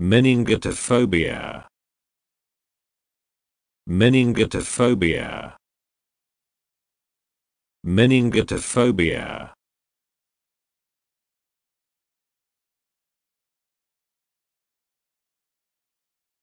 Meningotophobia. Meningotophobia. Meningotophobia.